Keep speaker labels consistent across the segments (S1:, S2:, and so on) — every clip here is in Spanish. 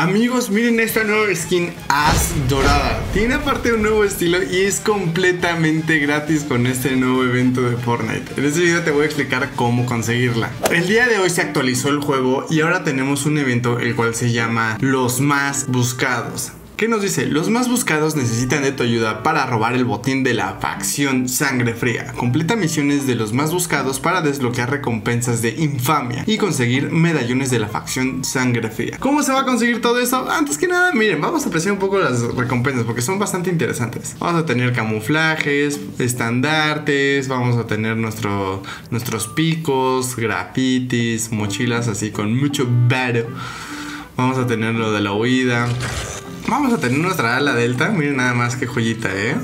S1: Amigos, miren esta nueva skin As Dorada. Tiene aparte un nuevo estilo y es completamente gratis con este nuevo evento de Fortnite. En este video te voy a explicar cómo conseguirla. El día de hoy se actualizó el juego y ahora tenemos un evento el cual se llama Los Más Buscados. ¿Qué nos dice? Los más buscados necesitan de tu ayuda para robar el botín de la facción Sangre Fría. Completa misiones de los más buscados para desbloquear recompensas de infamia y conseguir medallones de la facción Sangre Fría. ¿Cómo se va a conseguir todo eso? Antes que nada, miren, vamos a apreciar un poco las recompensas porque son bastante interesantes. Vamos a tener camuflajes, estandartes, vamos a tener nuestro, nuestros picos, grafitis, mochilas así con mucho varo. Vamos a tener lo de la huida. Vamos a tener nuestra ala delta. Miren nada más que joyita, ¿eh?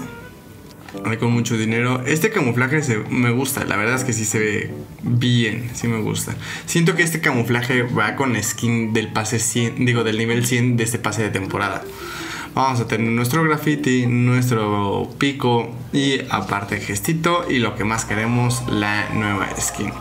S1: Con mucho dinero. Este camuflaje se, me gusta. La verdad es que sí se ve bien. Sí me gusta. Siento que este camuflaje va con skin del pase 100. Digo, del nivel 100 de este pase de temporada. Vamos a tener nuestro graffiti, nuestro pico y aparte gestito. Y lo que más queremos, la nueva skin.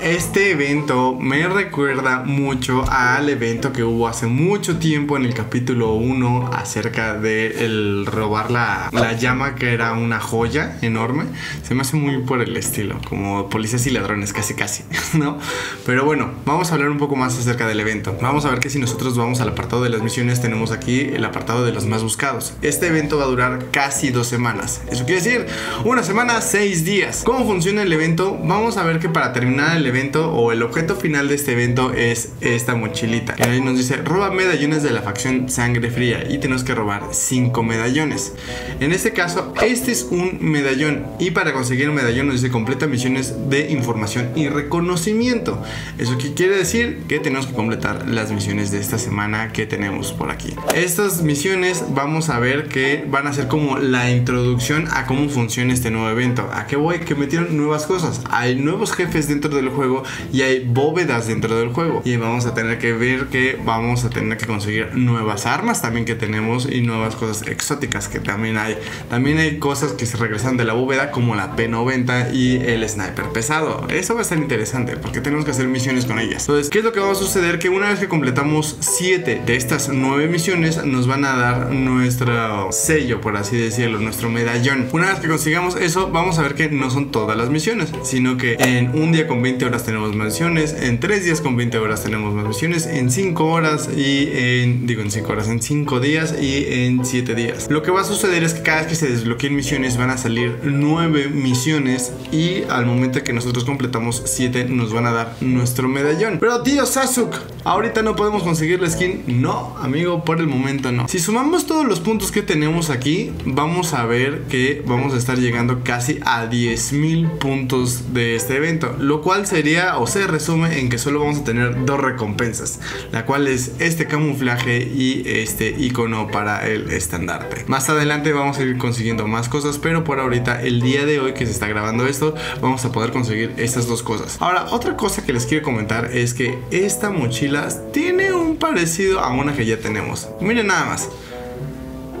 S1: Este evento me recuerda mucho al evento que hubo hace mucho tiempo en el capítulo 1 acerca de el robar la, la, llama que era una joya enorme. Se me hace muy por el estilo, como policías y ladrones, casi casi, ¿no? Pero bueno, vamos a hablar un poco más acerca del evento. Vamos a ver que si nosotros vamos al apartado de las misiones, tenemos aquí el apartado de los más buscados. Este evento va a durar casi dos semanas. Eso quiere decir una semana, seis días. ¿Cómo funciona el evento? Vamos a ver que para terminar el evento o el objeto final de este evento es esta mochilita. Y ahí nos dice, roba medallones de la facción Sangre Fría y tenemos que robar 5 medallones. En este caso, este es un medallón y para conseguir un medallón nos dice completa misiones de información y reconocimiento. ¿Eso qué quiere decir? Que tenemos que completar las misiones de esta semana que tenemos por aquí. Estas misiones vamos a ver que van a ser como la introducción a cómo funciona este nuevo evento. ¿A qué voy? Que metieron nuevas cosas. Hay nuevos jefes dentro del juego y hay bóvedas dentro del juego. Y vamos a tener que ver que vamos a tener que conseguir nuevas armas también que tenemos y nuevas cosas exóticas que también hay. También hay cosas que se regresan de la bóveda como la P90 y el sniper pesado. Eso va a estar interesante porque tenemos que hacer misiones con ellas. Entonces, ¿qué es lo que va a suceder? Que una vez que completamos 7 de estas 9 misiones nos van a dar nuestro sello, por así decirlo, nuestro medallón. Una vez que consigamos eso, vamos a ver que no son todas las misiones, sino que en un día con 20 horas tenemos más misiones, en 3 días con 20 horas tenemos más misiones, en 5 horas y en, digo en 5 horas, en 5 días y en 7 días. Lo que va a suceder es que cada vez que se desbloqueen misiones van a salir 9 misiones y al momento que nosotros completamos 7 nos van a dar nuestro medallón. Pero tío Sasuk, ahorita no podemos conseguir la skin. No, amigo, por el momento no. Si sumamos todos los puntos que tenemos aquí, vamos a ver que vamos a estar llegando casi a 10.000 puntos de este evento, lo cual sería o se resume en que solo vamos a tener dos recompensas, la cual es este camuflaje y este icono para el estandarte. Más adelante vamos a ir consiguiendo más cosas, pero por ahorita el día de hoy que se está grabando esto, vamos a poder conseguir estas dos cosas. Ahora, otra cosa que les quiero comentar es que esta mochila tiene un parecido a una que ya tenemos. Miren nada más.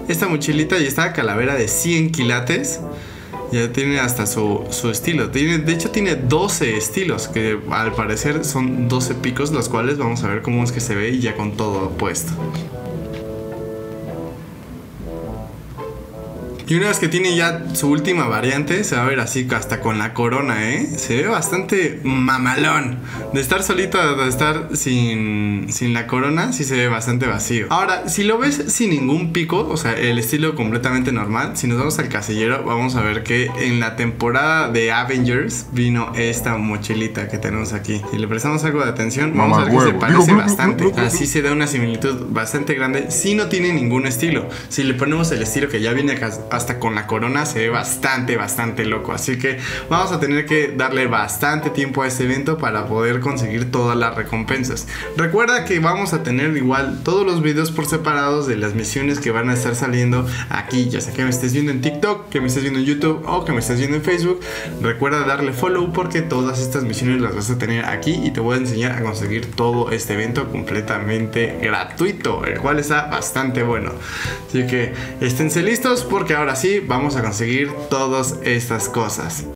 S1: Esta mochilita y esta calavera de 100 quilates ya tiene hasta su, su, estilo. Tiene, de hecho, tiene 12 estilos, que al parecer son 12 picos, los cuales vamos a ver cómo es que se ve ya con todo puesto. Y una vez que tiene ya su última variante, se va a ver así hasta con la corona, ¿eh? Se ve bastante mamalón. De estar solito a estar sin, sin la corona, sí se ve bastante vacío. Ahora, si lo ves sin ningún pico, o sea, el estilo completamente normal, si nos vamos al casillero, vamos a ver que en la temporada de Avengers vino esta mochilita que tenemos aquí. Si le prestamos algo de atención, vamos a ver que se parece bastante. Así se da una similitud bastante grande. Si no tiene ningún estilo. Si le ponemos el estilo que ya viene acá hasta con la corona se ve bastante, bastante loco. Así que vamos a tener que darle bastante tiempo a este evento para poder conseguir todas las recompensas. Recuerda que vamos a tener igual todos los videos por separados de las misiones que van a estar saliendo aquí. Ya sea que me estés viendo en TikTok, que me estés viendo en YouTube o que me estés viendo en Facebook. Recuerda darle follow porque todas estas misiones las vas a tener aquí y te voy a enseñar a conseguir todo este evento completamente gratuito, el cual está bastante bueno. Así que esténse listos porque ahora ahora sí vamos a conseguir todas estas cosas.